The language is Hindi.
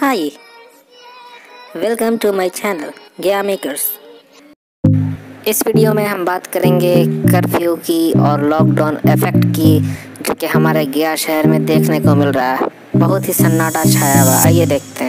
Hi, welcome to my channel गया Makers. इस वीडियो में हम बात करेंगे कर्फ्यू की और लॉकडाउन इफ़ेक्ट की जो कि हमारे गया शहर में देखने को मिल रहा है। बहुत ही सन्नाटा छाया हुआ आइए देखते हैं।